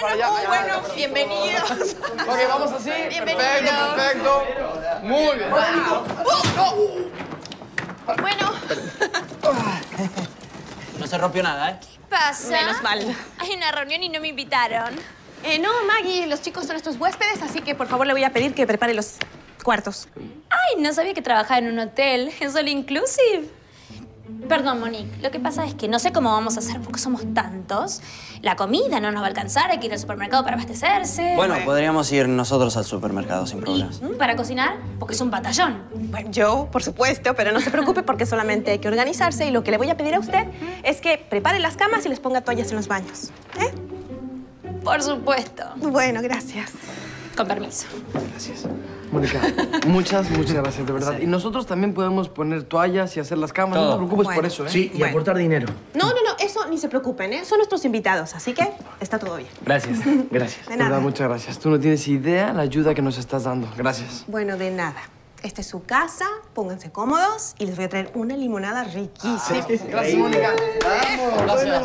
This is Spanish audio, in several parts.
para allá. Oh, bueno, bienvenidos. Ok, vamos así. Bienvenidos. Perfecto, perfecto. Muy bien. Bueno, No se rompió nada, ¿eh? pasa? Menos mal. Hay una reunión y no me invitaron. eh, no, Maggie, los chicos son nuestros huéspedes, así que por favor le voy a pedir que prepare los cuartos. Ay, no sabía que trabajaba en un hotel. ¿Es all inclusive? Perdón, Monique. Lo que pasa es que no sé cómo vamos a hacer porque somos tantos. La comida no nos va a alcanzar, hay que ir al supermercado para abastecerse. Bueno, podríamos ir nosotros al supermercado sin ¿Y problemas. mm, para cocinar? Porque es un batallón. Bueno, yo, por supuesto, pero no se preocupe porque solamente hay que organizarse y lo que le voy a pedir a usted es que prepare las camas y les ponga toallas en los baños. ¿Eh? Por supuesto. Bueno, gracias. Con permiso. Gracias. Mónica, muchas, muchas gracias, de verdad. Y nosotros también podemos poner toallas y hacer las camas. No te preocupes Bueno. por eso, ¿eh? Sí, y Bueno. aportar dinero. No, no, no, eso ni se preocupen, ¿eh? Son nuestros invitados, así que está todo bien. Gracias, gracias. De De verdad, nada. muchas gracias. Tú no tienes idea la ayuda que nos estás dando. Gracias. Bueno, de nada. Esta es su casa, pónganse cómodos y les voy a traer una limonada riquísima. Gracias, Mónica. Vamos. Gracias.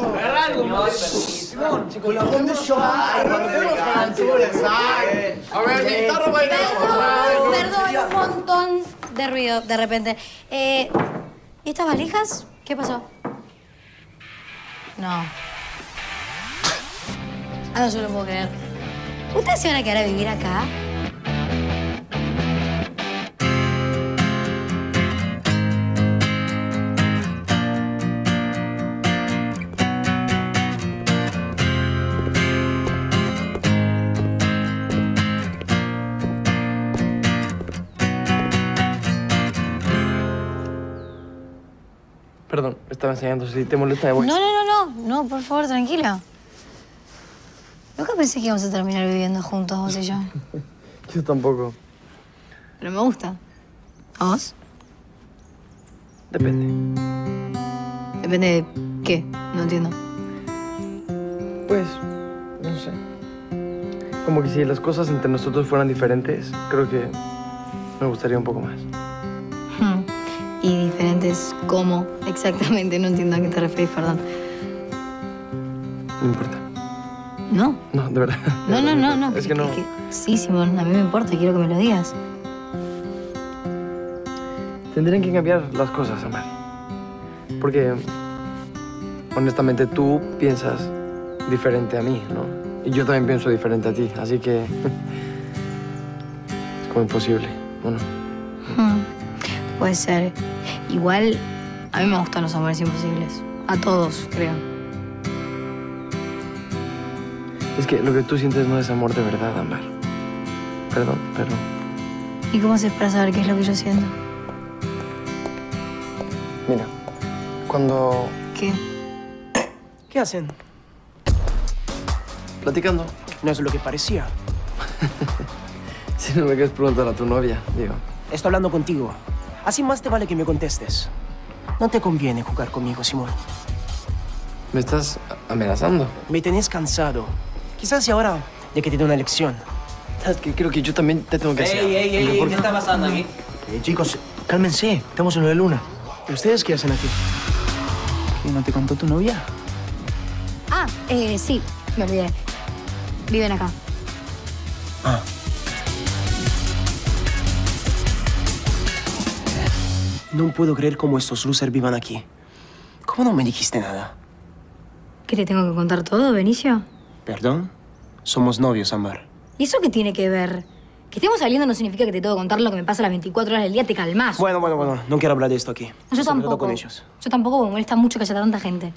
A ver, mi guitarra bailamos. Perdón, un montón de ruido de repente. Eh, ¿Y estas valijas? ¿Qué pasó? No. Ah, no se lo puedo creer. ¿Ustedes se van a quedar a vivir acá? Perdón, estaba enseñando. Si te molesta, me voy. No, no, no, no. No, por favor, tranquila. Nunca pensé que íbamos a terminar viviendo juntos, vos y yo. Yo tampoco. Pero me gusta. ¿A vos? Depende. Depende de qué. No entiendo. Pues, no sé. Como que si las cosas entre nosotros fueran diferentes, creo que me gustaría un poco más. Hmm. Y cómo exactamente. No entiendo a qué te referís, perdón. No importa. No. No, de verdad. No, no, no, no. Es que no. Sí, Simón, a mí me importa, quiero que me lo digas. Tendrían que cambiar las cosas, Amar. Porque, honestamente, tú piensas diferente a mí, ¿no? Y yo también pienso diferente a ti, así que... es como imposible, ¿o no? Hmm. Puede ser. Igual, a mí me gustan los amores imposibles. A todos, creo. Es que lo que tú sientes no es amor de verdad, Amar. Perdón, pero... ¿Y cómo haces para saber qué es lo que yo siento? Mira, cuando... ¿Qué? ¿Qué hacen? Platicando, No es lo que parecía. si no me quieres preguntar a tu novia, digo. Estoy hablando contigo. Así más te vale que me contestes. No te conviene jugar conmigo, Simón. ¿Me estás amenazando? Me tenés cansado. Quizás y ahora ya que te dé una lección. ¿Sabes qué? Creo que yo también te tengo que hacer. ¡Ey, ey, ey! ¿Por ¿Qué está pasando aquí? Eh, chicos, cálmense. Estamos en lo de Luna. ¿Y ustedes qué hacen aquí? ¿Qué, ¿No te contó tu novia? Ah, eh, sí, me olvidé. Viven acá. Ah. No puedo creer cómo estos losers vivan aquí. ¿Cómo no me dijiste nada? ¿Qué te tengo que contar todo, Benicio? ¿Perdón? Somos novios, Amar. ¿Y eso qué tiene que ver? Que estemos saliendo no significa que te tengo que contar lo que me pasa las 24 horas del día, te calmas. Bueno, bueno, bueno. No quiero hablar de esto aquí. yo Sobre todo tampoco. con ellos. Yo tampoco, me molesta mucho que haya tanta gente.